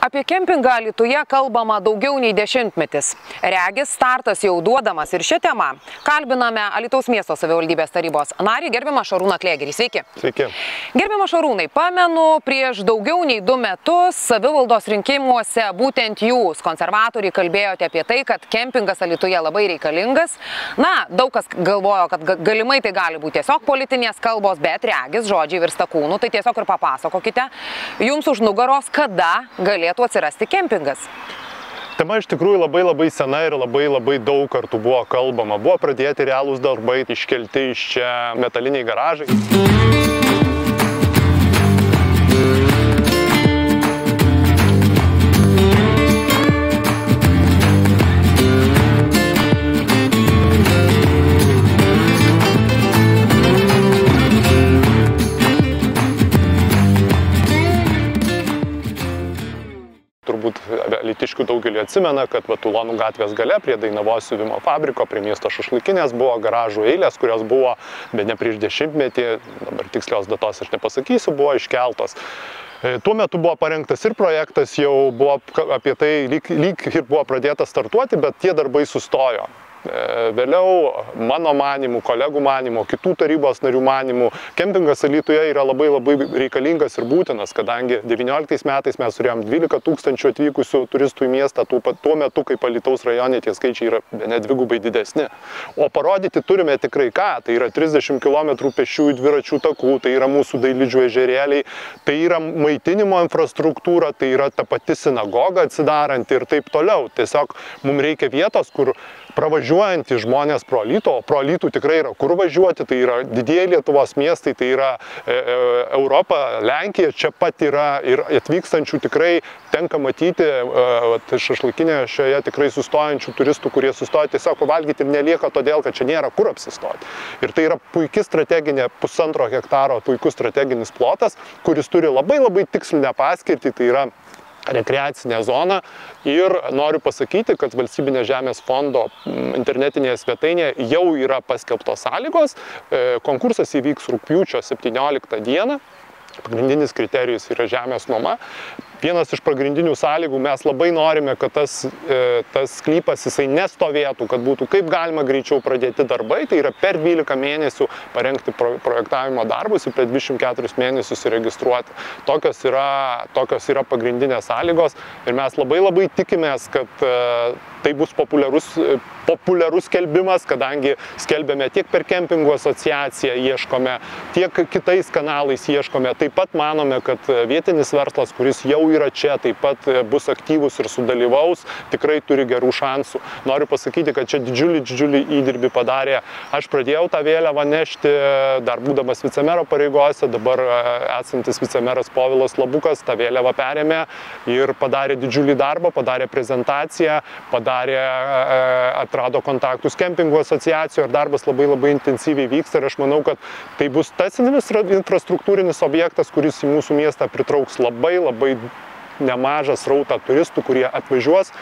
Apie kempingą Lietuvoje kalbama daugiau nei dešimtmetis. Regis startas jau duodamas ir šią temą. Kalbiname Alitaus miesto savivaldybės tarybos narį gerbimą Šarūną Klėgerį. Sveiki. Sveiki. Gerbimą Šarūnai, pamenu, prieš daugiau nei du metus savivaldos rinkimuose būtent jūs, konservatoriai, kalbėjote apie tai, kad kempingas Alitoje labai reikalingas. Na, daug kas galvojo, kad galimai tai gali būti tiesiog politinės kalbos, bet regis žodžiai virsta kūnu, tai tiesiog ir papasakokite jums už nugaros, kada galėtų galėtų atsirasti kempingas? Tema iš tikrųjų labai labai sena ir labai labai daug kartų buvo kalbama. Buvo pradėti realūs darbai, iškelti iš čia metaliniai garažai. Turbūt litiškių daugelį atsimena, kad Vatulonų gatvės gale prie Dainavos siuvimo fabriko, prie miesto šašlikinės buvo garažų eilės, kurios buvo, bet ne prieš dešimtmetį, dabar tikslios datos aš nepasakysiu, buvo iškeltos. E, tuo metu buvo parengtas ir projektas, jau buvo apie tai lyg, lyg ir buvo pradėta startuoti, bet tie darbai sustojo. E, vėliau, mano manimų, kolegų manimų, kitų tarybos narių manimų, kempingas Alytuje yra labai labai reikalingas ir būtinas, kadangi 19 metais mes turėjom 12 tūkstančių atvykusių turistų į miestą, tuo, metu, kaip Alytaus rajone tie skaičiai yra net dvigubai didesni. O parodyti turime tikrai ką, tai yra 30 km pešiųjų dviračių takų, tai yra mūsų dailidžių ežerėliai, tai yra maitinimo infrastruktūra, tai yra ta pati sinagoga atsidaranti ir taip toliau. Tiesiog mums reikia vietos, kur pravažiuojantys žmonės pro Lytų, o pro Lytų tikrai yra kur važiuoti, tai yra didieji Lietuvos miestai, tai yra e, e, Europa, Lenkija, čia pat yra ir atvykstančių tikrai tenka matyti e, šašlikinė šioje tikrai sustojančių turistų, kurie sustoja tiesiog pavalgyti ir nelieka todėl, kad čia nėra kur apsistoti. Ir tai yra puikia strateginė pusantro hektaro, puikus strateginis plotas, kuris turi labai labai tikslinę paskirtį, tai yra rekreacinę zoną ir noriu pasakyti, kad valstybinė žemės fondo internetinėje svetainėje jau yra paskelbtos sąlygos. E, konkursas įvyks rūpjūčio 17 dieną. Pagrindinis kriterijus yra žemės nuoma vienas iš pagrindinių sąlygų, mes labai norime, kad tas, e, tas sklypas jisai nestovėtų, kad būtų kaip galima greičiau pradėti darbai, tai yra per 12 mėnesių parengti pro, projektavimo darbus ir per 24 mėnesius įregistruoti. Tokios yra, tokios yra pagrindinės sąlygos ir mes labai labai tikimės, kad e, tai bus populiarus, e, populiarus skelbimas, kadangi skelbėme tiek per kempingų asociaciją ieškome, tiek kitais kanalais ieškome. Taip pat manome, kad vietinis verslas, kuris jau yra čia, taip pat e, bus aktyvus ir sudalyvaus, tikrai turi gerų šansų. Noriu pasakyti, kad čia didžiulį, didžiulį įdirbį padarė. Aš pradėjau tą vėliavą nešti, dar būdamas vicemero pareigose, dabar e, esantis vicemeras Povilas Labukas tą vėliavą perėmė ir padarė didžiulį darbą, padarė prezentaciją, padarė, e, atrado kontaktus kempingų asociacijų ir darbas labai labai intensyviai vyksta ir aš manau, kad tai bus tas infrastruktūrinis objektas, kuris į mūsų miestą pritrauks labai labai nemažą srautą turistų, kurie atvažiuos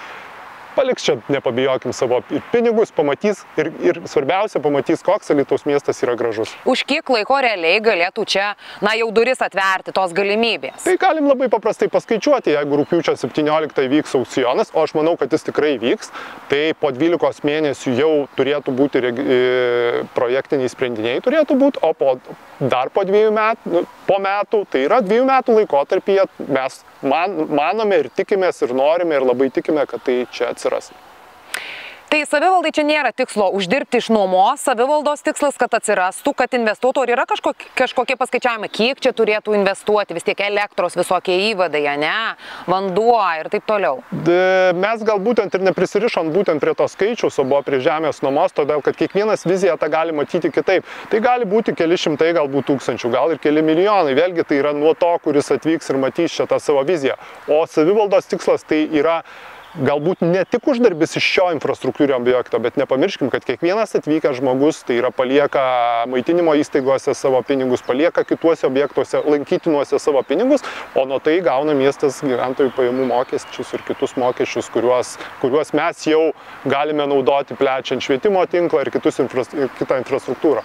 paliks čia, nepabijokim savo ir pinigus, pamatys ir, ir svarbiausia, pamatys, koks Lietuvos miestas yra gražus. Už kiek laiko realiai galėtų čia, na, jau duris atverti tos galimybės? Tai galim labai paprastai paskaičiuoti, jeigu rūpiučio 17 vyks aukcionas, o aš manau, kad jis tikrai vyks, tai po 12 mėnesių jau turėtų būti e, projektiniai sprendiniai turėtų būti, o po, dar po dviejų metų, nu, po metų, tai yra dviejų metų laikotarpyje mes man, manome ir tikimės ir norime ir labai tikime, kad tai čia atsiras. Tai savivaldai čia nėra tikslo uždirbti iš nuomos, savivaldos tikslas, kad atsirastų, kad investuotų, ar yra kažkokie, kažkokie paskaičiavimai, kiek čia turėtų investuoti, vis tiek elektros visokie įvadai, ne, vanduo ir taip toliau. De, mes gal būtent ir neprisirišom būtent prie to skaičiaus, o buvo prie žemės nuomos, todėl kad kiekvienas viziją tą gali matyti kitaip. Tai gali būti keli šimtai, galbūt tūkstančių, gal ir keli milijonai. Vėlgi tai yra nuo to, kuris atvyks ir matys šitą savo viziją. O savivaldos tikslas tai yra galbūt ne tik uždarbis iš šio infrastruktūrinio objekto, bet nepamirškim, kad kiekvienas atvykęs žmogus tai yra palieka maitinimo įstaigose savo pinigus, palieka kituose objektuose, lankytinuose savo pinigus, o nuo tai gauna miestas gyventojų pajamų mokesčius ir kitus mokesčius, kuriuos, kuriuos mes jau galime naudoti plečiant švietimo tinklą ir kitus infra, kitą infrastruktūrą.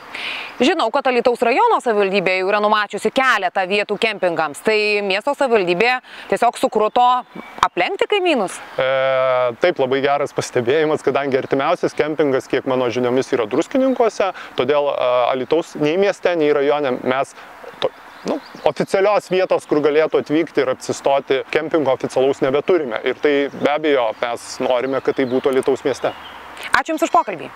Žinau, kad Alitaus rajono savivaldybė jau yra numačiusi keletą vietų kempingams. Tai miesto savivaldybė tiesiog sukruto aplenkti kaimynus? E, taip, labai geras pastebėjimas, kadangi artimiausias kempingas, kiek mano žiniomis, yra druskininkose, todėl Alitaus nei mieste, nei rajone mes to, nu, oficialios vietos, kur galėtų atvykti ir apsistoti kempingo oficialaus nebeturime. Ir tai be abejo mes norime, kad tai būtų Alitaus mieste. Ačiū Jums už pokalbį.